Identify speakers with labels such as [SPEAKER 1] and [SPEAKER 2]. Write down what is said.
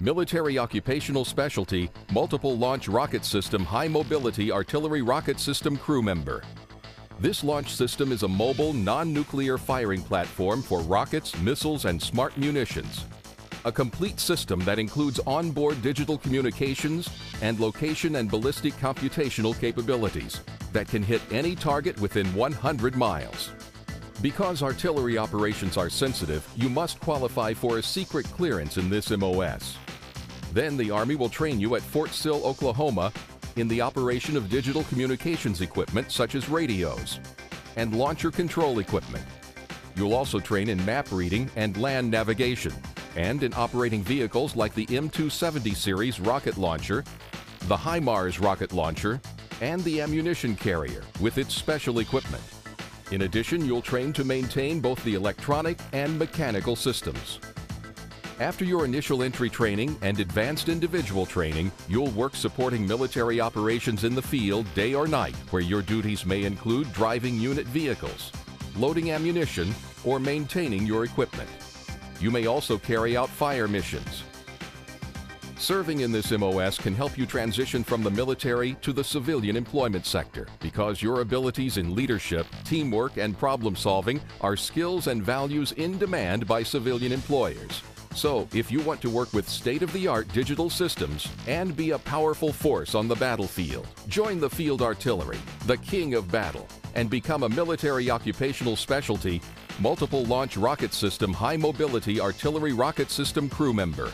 [SPEAKER 1] Military Occupational Specialty Multiple Launch Rocket System High Mobility Artillery Rocket System Crew Member. This launch system is a mobile, non-nuclear firing platform for rockets, missiles, and smart munitions. A complete system that includes onboard digital communications and location and ballistic computational capabilities that can hit any target within 100 miles. Because artillery operations are sensitive, you must qualify for a secret clearance in this MOS. Then the Army will train you at Fort Sill, Oklahoma in the operation of digital communications equipment such as radios and launcher control equipment. You'll also train in map reading and land navigation and in operating vehicles like the M270 series rocket launcher, the HIMARS rocket launcher, and the ammunition carrier with its special equipment. In addition, you'll train to maintain both the electronic and mechanical systems. After your initial entry training and advanced individual training, you'll work supporting military operations in the field day or night, where your duties may include driving unit vehicles, loading ammunition, or maintaining your equipment. You may also carry out fire missions. Serving in this MOS can help you transition from the military to the civilian employment sector because your abilities in leadership, teamwork, and problem solving are skills and values in demand by civilian employers. So, if you want to work with state of the art digital systems and be a powerful force on the battlefield, join the Field Artillery, the king of battle, and become a military occupational specialty, multiple launch rocket system high mobility artillery rocket system crew member.